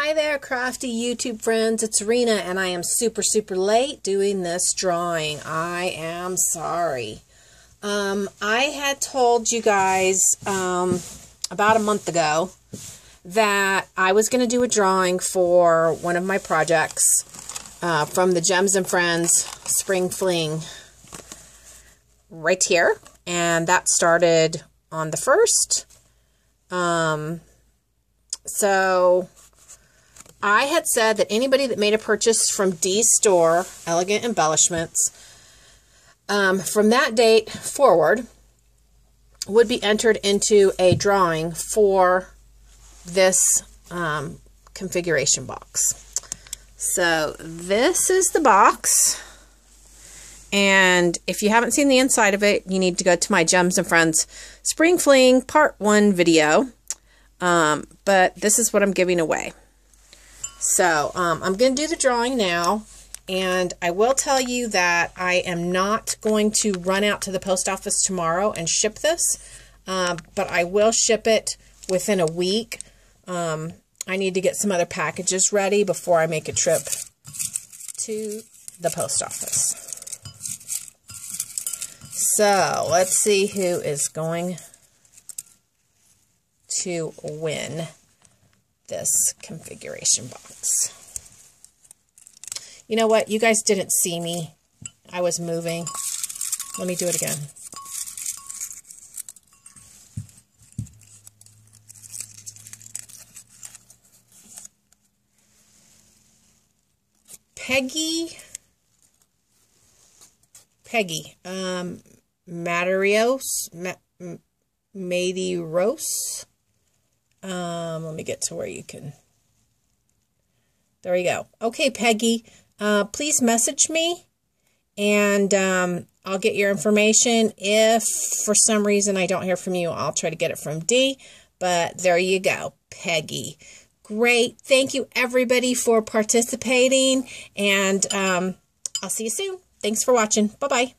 Hi there, crafty YouTube friends. It's Rina, and I am super, super late doing this drawing. I am sorry. Um, I had told you guys um, about a month ago that I was going to do a drawing for one of my projects uh, from the Gems and Friends Spring Fling right here. And that started on the 1st. Um, so I had said that anybody that made a purchase from D store, Elegant Embellishments, um, from that date forward, would be entered into a drawing for this um, configuration box. So this is the box. And if you haven't seen the inside of it, you need to go to my Gems and Friends Spring Fling Part 1 video. Um, but this is what I'm giving away. So um, I'm going to do the drawing now. And I will tell you that I am not going to run out to the post office tomorrow and ship this. Uh, but I will ship it within a week. Um, I need to get some other packages ready before I make a trip to the post office. So let's see who is going to win this configuration box. You know what? You guys didn't see me. I was moving. Let me do it again. Peggy, Peggy, um, Matarios, Ma Rose. Um, let me get to where you can. There you go. Okay, Peggy, uh, please message me and um, I'll get your information. If for some reason I don't hear from you, I'll try to get it from Dee. But there you go, Peggy. Great. Thank you, everybody, for participating. And um, I'll see you soon. Thanks for watching. Bye bye.